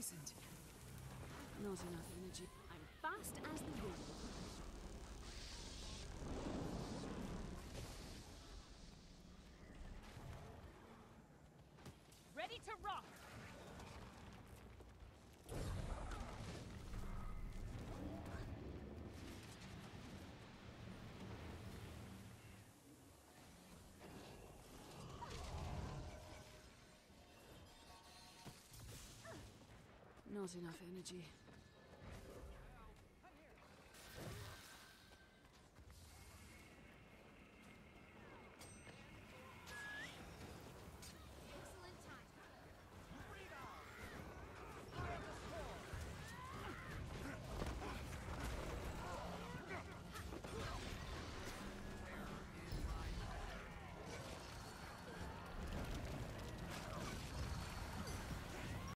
magnificent. Not enough energy. I'm fast as the wind. Ready to rock! Not enough energy.